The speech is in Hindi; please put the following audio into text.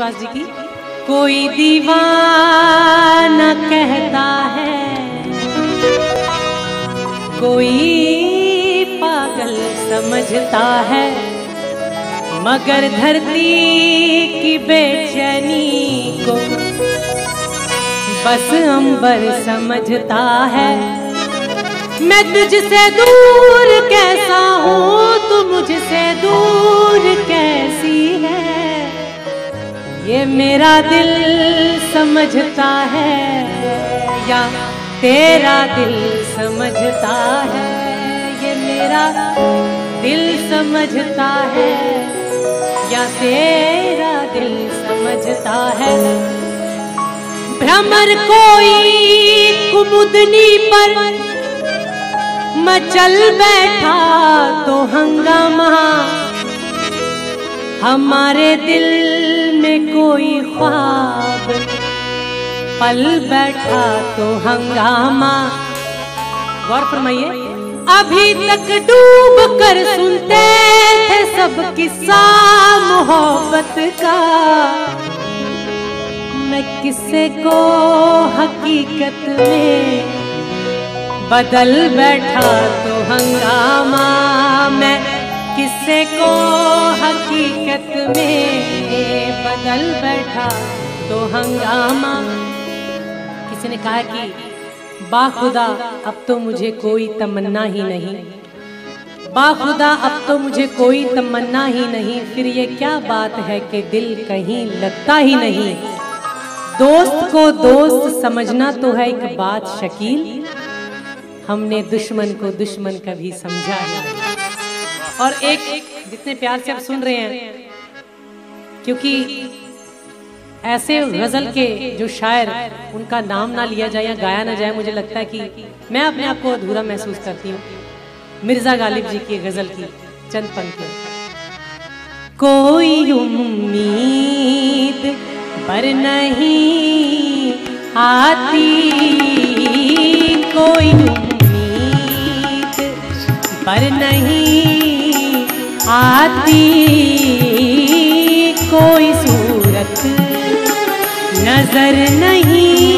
विश्वास जी की। कोई दीवाना कहता है, कोई पागल समझता है, मगर धरती की बेचैनी को बस अंबर समझता है। मैं तुझसे दूर कैसा हूँ, तू मुझसे दूर मेरा दिल समझता है, या तेरा दिल समझता है, ये मेरा दिल समझता है, या तेरा दिल समझता है। भ्रमर कोई कुमुदनी पर, मचल बैठा तो हंगामा। हमारे दिल में कोई ख्वाब। पल बैठा तो हंगामा। गौर फरमाइए, अभी तक डूब कर सुनते थे सब किस्सा मोहब्बत का। मैं किसे को हकीकत में बदल बैठा तो हंगामा। मैं किसे को हकीकत बैठा तो हंगामा। किसी ने कहा कि, बाखुदा, अब तो मुझे कोई तमन्ना ही नहीं। बाखुदा, अब तो मुझे कोई तमन्ना ही नहीं। फिर ये क्या बात है कि दिल कहीं लगता ही नहीं। दोस्त को दोस्त समझना तो है एक बात शकील। हमने दुश्मन को दुश्मन कभी समझा नहीं। और एक जितने प्यार से आप सुन रहे हैं, क्योंकि ऐसे गज़ल के जो शायर उनका नाम ना लिया जाए या गाया ना जाए, मुझे लगता है कि मैं अपने आप को अधूरा महसूस करती हूँ। मिर्ज़ा गालिब जी की गज़ल की चंद पंक्तियाँ। कोई उम्मीद पर नहीं आती, कोई उम्मीद पर नहीं आती। नज़र नहीं